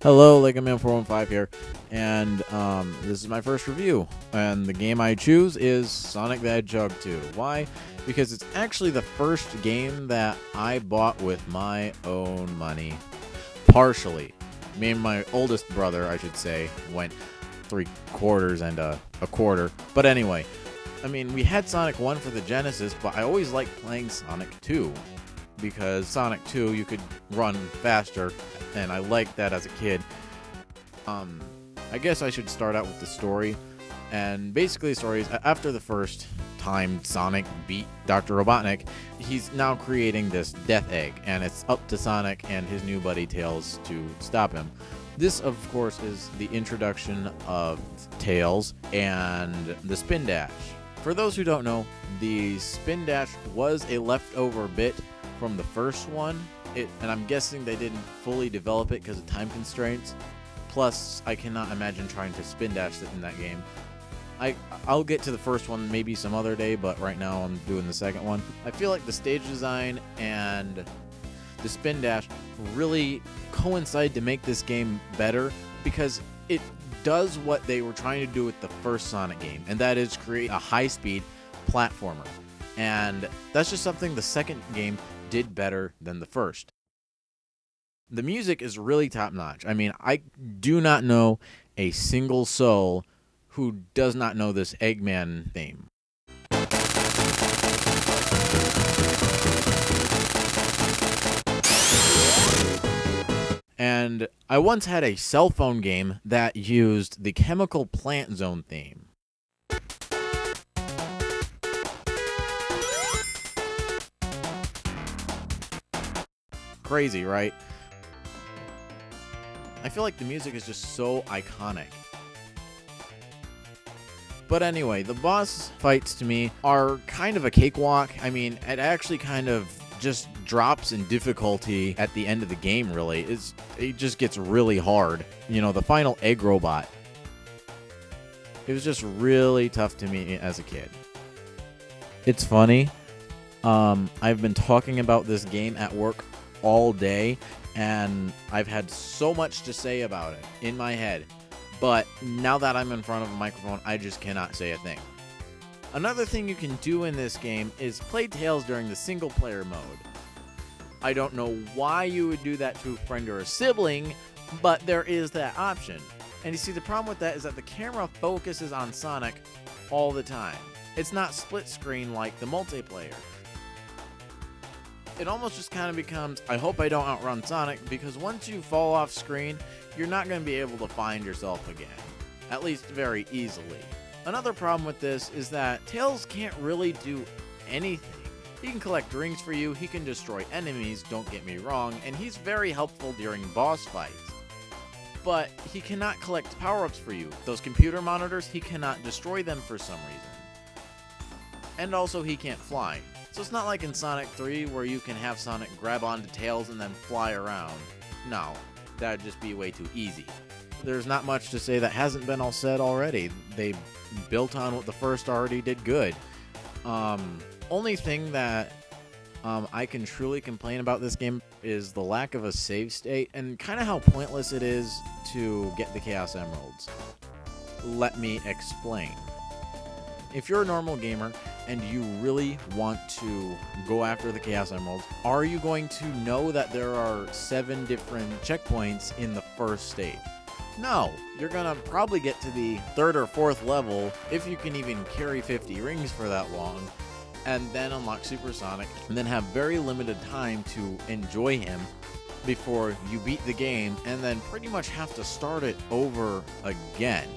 Hello, LegoMan415 here, and um, this is my first review. And the game I choose is Sonic the Hedgehog 2. Why? Because it's actually the first game that I bought with my own money. Partially. Me and my oldest brother, I should say, went three quarters and a, a quarter. But anyway, I mean, we had Sonic 1 for the Genesis, but I always liked playing Sonic 2 because Sonic 2 you could run faster and I liked that as a kid. Um, I guess I should start out with the story. And basically, the story is after the first time Sonic beat Dr. Robotnik, he's now creating this Death Egg, and it's up to Sonic and his new buddy Tails to stop him. This, of course, is the introduction of Tails and the Spin Dash. For those who don't know, the Spin Dash was a leftover bit from the first one, it, and I'm guessing they didn't fully develop it because of time constraints. Plus, I cannot imagine trying to spin dash in that game. I I'll get to the first one maybe some other day, but right now I'm doing the second one. I feel like the stage design and the spin dash really coincide to make this game better because it does what they were trying to do with the first Sonic game, and that is create a high-speed platformer. And that's just something the second game did better than the first. The music is really top notch. I mean, I do not know a single soul who does not know this Eggman theme. And I once had a cell phone game that used the Chemical Plant Zone theme. Crazy, right? I feel like the music is just so iconic. But anyway, the boss fights to me are kind of a cakewalk. I mean, it actually kind of just drops in difficulty at the end of the game, really. It's, it just gets really hard. You know, the final egg robot. It was just really tough to me as a kid. It's funny. Um, I've been talking about this game at work all day, and I've had so much to say about it in my head. But now that I'm in front of a microphone, I just cannot say a thing. Another thing you can do in this game is play Tails during the single player mode. I don't know why you would do that to a friend or a sibling, but there is that option. And you see, the problem with that is that the camera focuses on Sonic all the time. It's not split screen like the multiplayer it almost just kind of becomes I hope I don't outrun Sonic because once you fall off screen, you're not going to be able to find yourself again, at least very easily. Another problem with this is that Tails can't really do anything. He can collect rings for you, he can destroy enemies, don't get me wrong, and he's very helpful during boss fights. But he cannot collect power-ups for you. Those computer monitors, he cannot destroy them for some reason. And also he can't fly. So it's not like in Sonic 3 where you can have Sonic grab onto Tails and then fly around. No, that'd just be way too easy. There's not much to say that hasn't been all said already. They built on what the first already did good. Um, only thing that um, I can truly complain about this game is the lack of a save state and kind of how pointless it is to get the Chaos Emeralds. Let me explain. If you're a normal gamer and you really want to go after the Chaos Emeralds, are you going to know that there are seven different checkpoints in the first stage? No, you're gonna probably get to the third or fourth level if you can even carry 50 rings for that long, and then unlock Super Sonic, and then have very limited time to enjoy him before you beat the game, and then pretty much have to start it over again.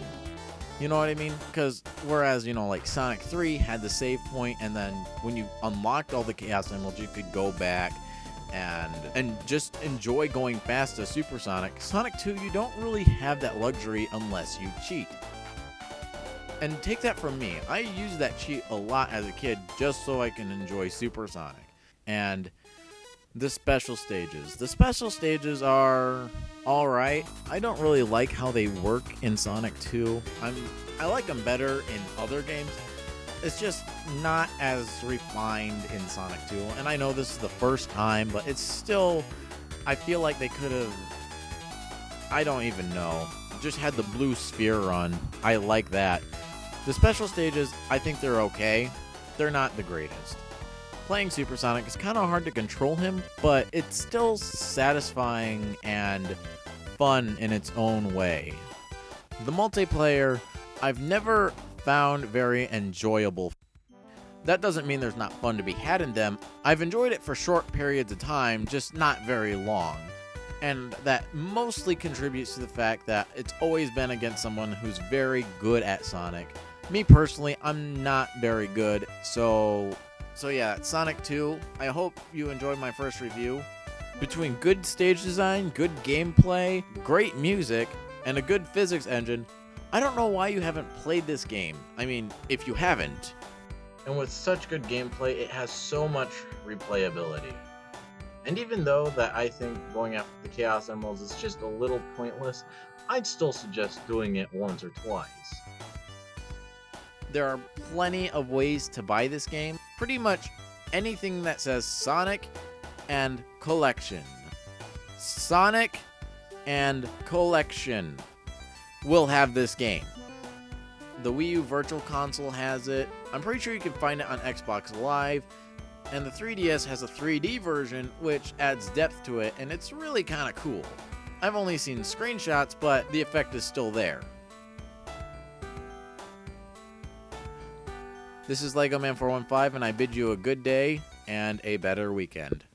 You know what I mean? Because whereas, you know, like Sonic 3 had the save point, and then when you unlocked all the Chaos Emeralds, you could go back and and just enjoy going fast to Supersonic. Sonic 2, you don't really have that luxury unless you cheat. And take that from me. I used that cheat a lot as a kid just so I can enjoy Super Sonic. And the special stages. The special stages are all right. I don't really like how they work in Sonic 2. I'm I like them better in other games. It's just not as refined in Sonic 2. And I know this is the first time, but it's still I feel like they could have I don't even know. Just had the blue sphere run. I like that. The special stages, I think they're okay. They're not the greatest. Playing Super Sonic is kind of hard to control him, but it's still satisfying and fun in its own way. The multiplayer, I've never found very enjoyable. That doesn't mean there's not fun to be had in them. I've enjoyed it for short periods of time, just not very long. And that mostly contributes to the fact that it's always been against someone who's very good at Sonic. Me personally, I'm not very good, so so yeah, Sonic 2. I hope you enjoyed my first review. Between good stage design, good gameplay, great music, and a good physics engine, I don't know why you haven't played this game. I mean, if you haven't. And with such good gameplay, it has so much replayability. And even though that I think going after the Chaos Emeralds is just a little pointless, I'd still suggest doing it once or twice. There are plenty of ways to buy this game. Pretty much anything that says Sonic and Collection. Sonic and Collection will have this game. The Wii U Virtual Console has it. I'm pretty sure you can find it on Xbox Live. And the 3DS has a 3D version, which adds depth to it, and it's really kind of cool. I've only seen screenshots, but the effect is still there. This is Lego Man 415, and I bid you a good day and a better weekend.